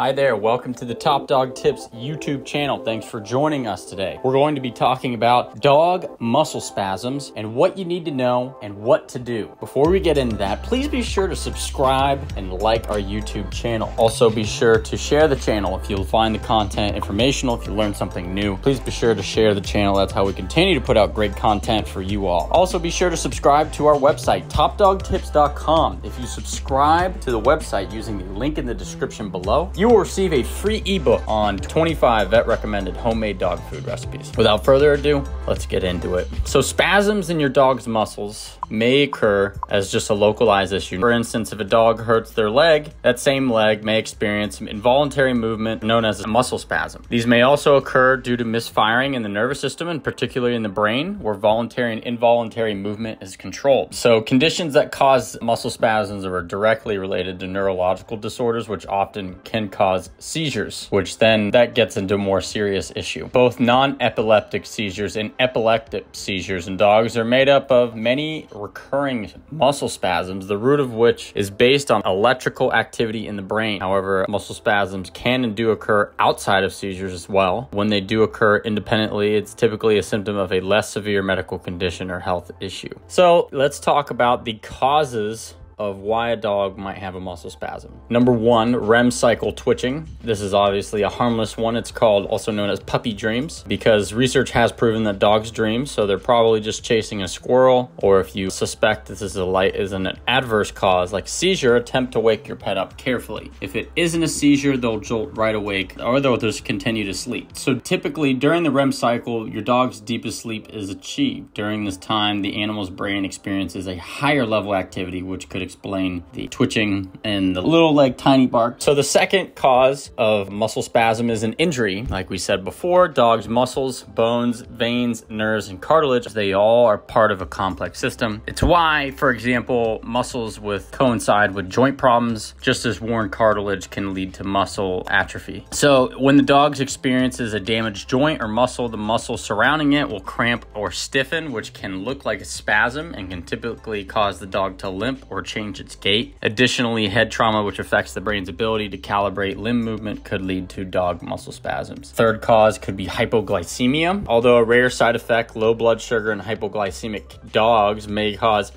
Hi there, welcome to the Top Dog Tips YouTube channel. Thanks for joining us today. We're going to be talking about dog muscle spasms and what you need to know and what to do. Before we get into that, please be sure to subscribe and like our YouTube channel. Also, be sure to share the channel if you'll find the content informational, if you learn something new. Please be sure to share the channel. That's how we continue to put out great content for you all. Also, be sure to subscribe to our website, topdogtips.com. If you subscribe to the website using the link in the description below, you will receive a free ebook on 25 vet recommended homemade dog food recipes. Without further ado, let's get into it. So, spasms in your dog's muscles may occur as just a localized issue. For instance, if a dog hurts their leg, that same leg may experience involuntary movement known as a muscle spasm. These may also occur due to misfiring in the nervous system and particularly in the brain where voluntary and involuntary movement is controlled. So conditions that cause muscle spasms are directly related to neurological disorders which often can cause seizures, which then that gets into a more serious issue. Both non-epileptic seizures and epileptic seizures in dogs are made up of many recurring muscle spasms, the root of which is based on electrical activity in the brain. However, muscle spasms can and do occur outside of seizures as well. When they do occur independently, it's typically a symptom of a less severe medical condition or health issue. So let's talk about the causes of why a dog might have a muscle spasm. Number one, REM cycle twitching. This is obviously a harmless one. It's called also known as puppy dreams because research has proven that dogs dream, so they're probably just chasing a squirrel. Or if you suspect this is a light is an adverse cause like seizure, attempt to wake your pet up carefully. If it isn't a seizure, they'll jolt right awake or they'll just continue to sleep. So typically during the REM cycle, your dog's deepest sleep is achieved. During this time, the animal's brain experiences a higher level activity, which could explain the twitching and the little like tiny bark. So the second cause of muscle spasm is an injury. Like we said before, dogs' muscles, bones, veins, nerves, and cartilage, they all are part of a complex system. It's why, for example, muscles with coincide with joint problems, just as worn cartilage can lead to muscle atrophy. So when the dog experiences a damaged joint or muscle, the muscle surrounding it will cramp or stiffen, which can look like a spasm and can typically cause the dog to limp or change change its gait. Additionally, head trauma, which affects the brain's ability to calibrate limb movement, could lead to dog muscle spasms. Third cause could be hypoglycemia. Although a rare side effect, low blood sugar in hypoglycemic dogs may cause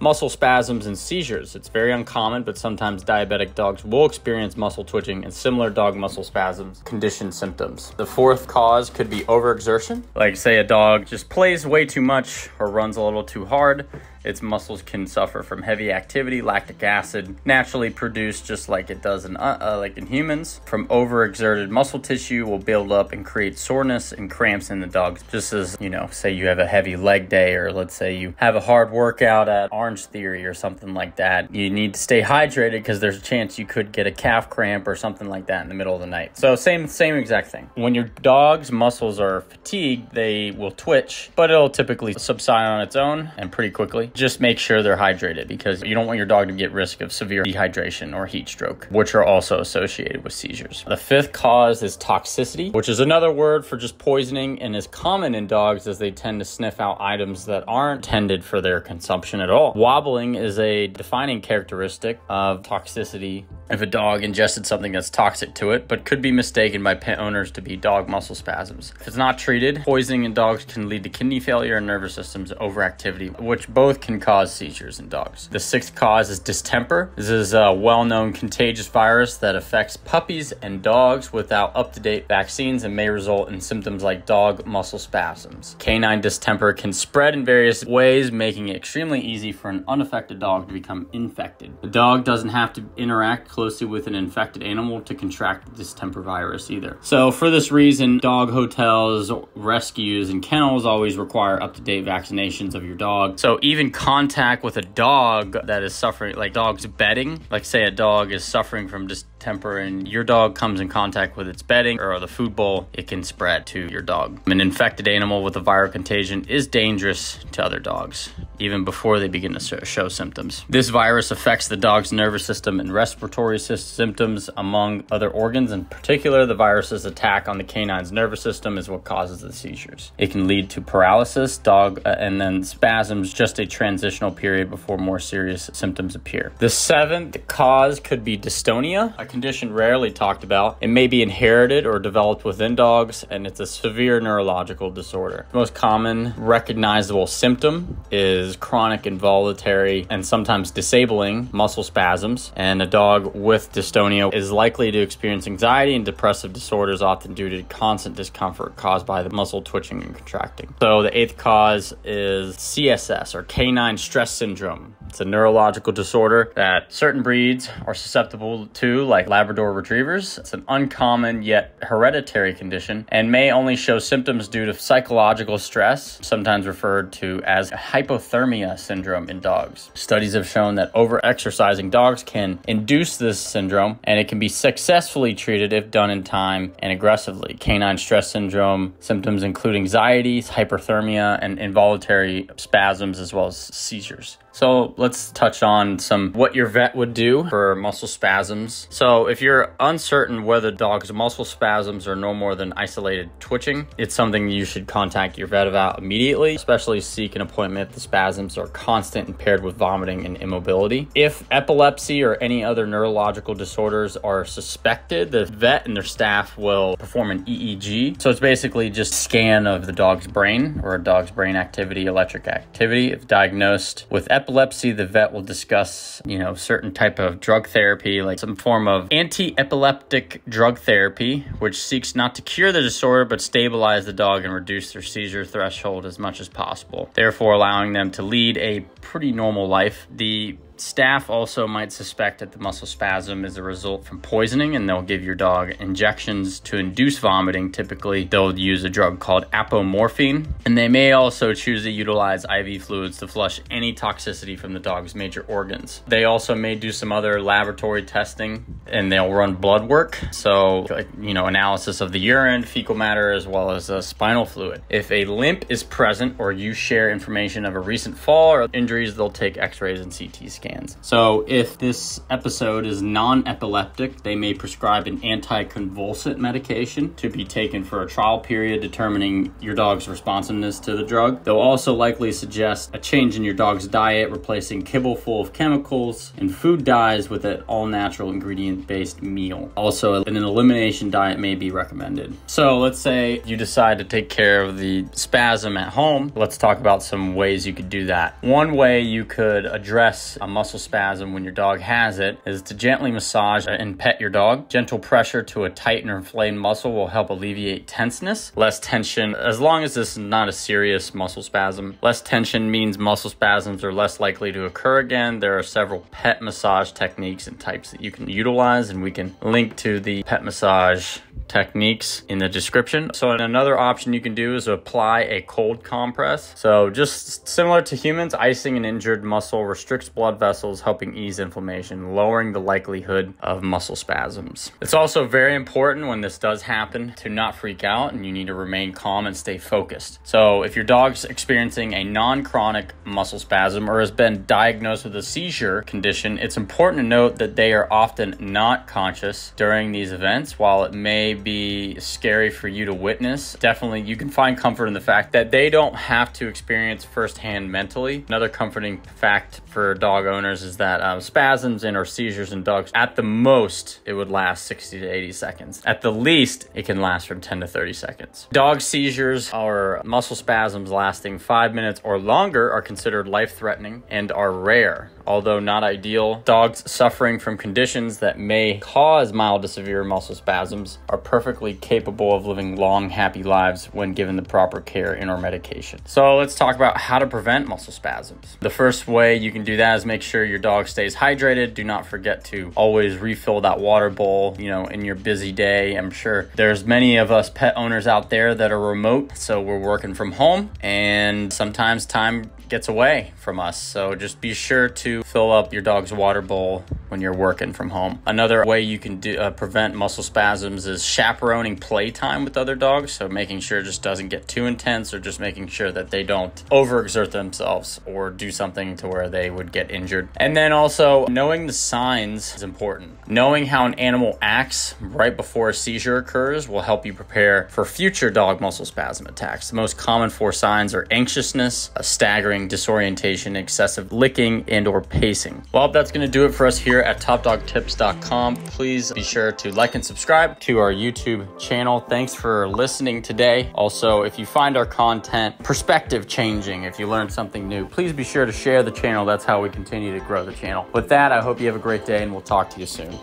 muscle spasms and seizures. It's very uncommon, but sometimes diabetic dogs will experience muscle twitching and similar dog muscle spasms condition symptoms. The fourth cause could be overexertion. Like say a dog just plays way too much or runs a little too hard its muscles can suffer from heavy activity, lactic acid, naturally produced just like it does in uh, uh, like in humans. From overexerted muscle tissue will build up and create soreness and cramps in the dogs. Just as you know, say you have a heavy leg day, or let's say you have a hard workout at Orange Theory or something like that. You need to stay hydrated because there's a chance you could get a calf cramp or something like that in the middle of the night. So same same exact thing. When your dog's muscles are fatigued, they will twitch, but it'll typically subside on its own and pretty quickly just make sure they're hydrated because you don't want your dog to get risk of severe dehydration or heat stroke, which are also associated with seizures. The fifth cause is toxicity, which is another word for just poisoning and is common in dogs as they tend to sniff out items that aren't intended for their consumption at all. Wobbling is a defining characteristic of toxicity if a dog ingested something that's toxic to it, but could be mistaken by pet owners to be dog muscle spasms. If it's not treated, poisoning in dogs can lead to kidney failure and nervous systems overactivity, which both can cause seizures in dogs. The sixth cause is distemper. This is a well known contagious virus that affects puppies and dogs without up to date vaccines and may result in symptoms like dog muscle spasms. Canine distemper can spread in various ways, making it extremely easy for an unaffected dog to become infected. The dog doesn't have to interact closely with an infected animal to contract the distemper virus either. So, for this reason, dog hotels, rescues, and kennels always require up to date vaccinations of your dog. So, even contact with a dog that is suffering, like dog's bedding, like say a dog is suffering from distemper and your dog comes in contact with its bedding or the food bowl, it can spread to your dog. An infected animal with a viral contagion is dangerous to other dogs, even before they begin to show symptoms. This virus affects the dog's nervous system and respiratory symptoms, among other organs. In particular, the virus's attack on the canine's nervous system is what causes the seizures. It can lead to paralysis, dog, uh, and then spasms, just a transitional period before more serious symptoms appear. The seventh cause could be dystonia. A condition rarely talked about. It may be inherited or developed within dogs, and it's a severe neurological disorder. The most common recognizable symptom is chronic involuntary and sometimes disabling muscle spasms, and a dog with dystonia is likely to experience anxiety and depressive disorders, often due to constant discomfort caused by the muscle twitching and contracting. So, the eighth cause is CSS or canine stress syndrome. It's a neurological disorder that certain breeds are susceptible to, like Labrador retrievers. It's an uncommon yet hereditary condition and may only show symptoms due to psychological stress, sometimes referred to as hypothermia syndrome in dogs. Studies have shown that over-exercising dogs can induce this syndrome and it can be successfully treated if done in time and aggressively. Canine stress syndrome symptoms include anxiety, hyperthermia, and involuntary spasms as well as seizures. So let's touch on some what your vet would do for muscle spasms. So if you're uncertain whether dog's muscle spasms are no more than isolated twitching, it's something you should contact your vet about immediately, especially seek an appointment if the spasms are constant and paired with vomiting and immobility. If epilepsy or any other neurological disorders are suspected, the vet and their staff will perform an EEG. So it's basically just scan of the dog's brain or a dog's brain activity, electric activity. If diagnosed with epilepsy, epilepsy, the vet will discuss, you know, certain type of drug therapy, like some form of anti-epileptic drug therapy, which seeks not to cure the disorder but stabilize the dog and reduce their seizure threshold as much as possible, therefore allowing them to lead a pretty normal life. The Staff also might suspect that the muscle spasm is a result from poisoning and they'll give your dog injections to induce vomiting. Typically, they'll use a drug called apomorphine, and they may also choose to utilize IV fluids to flush any toxicity from the dog's major organs. They also may do some other laboratory testing and they'll run blood work, so you know, analysis of the urine, fecal matter, as well as a spinal fluid. If a limp is present or you share information of a recent fall or injuries, they'll take x-rays and CT scans scans. So if this episode is non-epileptic, they may prescribe an anticonvulsant medication to be taken for a trial period determining your dog's responsiveness to the drug. They'll also likely suggest a change in your dog's diet, replacing kibble full of chemicals and food dyes with an all-natural ingredient-based meal. Also, an elimination diet may be recommended. So let's say you decide to take care of the spasm at home. Let's talk about some ways you could do that. One way you could address a muscle spasm when your dog has it is to gently massage and pet your dog. Gentle pressure to a tight or inflamed muscle will help alleviate tenseness. Less tension, as long as this is not a serious muscle spasm. Less tension means muscle spasms are less likely to occur again. There are several pet massage techniques and types that you can utilize, and we can link to the pet massage techniques in the description. So another option you can do is apply a cold compress. So just similar to humans, icing an injured muscle restricts blood vessels, helping ease inflammation, lowering the likelihood of muscle spasms. It's also very important when this does happen to not freak out and you need to remain calm and stay focused. So if your dog's experiencing a non-chronic muscle spasm or has been diagnosed with a seizure condition, it's important to note that they are often not conscious during these events. While it may be scary for you to witness, definitely you can find comfort in the fact that they don't have to experience firsthand mentally. Another comforting fact for dog owners is that um, spasms and or seizures in dogs, at the most, it would last 60 to 80 seconds. At the least, it can last from 10 to 30 seconds. Dog seizures or muscle spasms lasting five minutes or longer are considered life-threatening and are rare although not ideal. Dogs suffering from conditions that may cause mild to severe muscle spasms are perfectly capable of living long, happy lives when given the proper care and or medication. So let's talk about how to prevent muscle spasms. The first way you can do that is make sure your dog stays hydrated. Do not forget to always refill that water bowl, you know, in your busy day. I'm sure there's many of us pet owners out there that are remote, so we're working from home and sometimes time gets away from us. So just be sure to fill up your dog's water bowl when you're working from home. Another way you can do, uh, prevent muscle spasms is chaperoning playtime with other dogs. So making sure it just doesn't get too intense or just making sure that they don't overexert themselves or do something to where they would get injured. And then also knowing the signs is important. Knowing how an animal acts right before a seizure occurs will help you prepare for future dog muscle spasm attacks. The most common four signs are anxiousness, staggering, disorientation, excessive licking, and or pacing. Well, that's going to do it for us here here at topdogtips.com. Please be sure to like and subscribe to our YouTube channel. Thanks for listening today. Also, if you find our content perspective changing, if you learned something new, please be sure to share the channel. That's how we continue to grow the channel. With that, I hope you have a great day and we'll talk to you soon.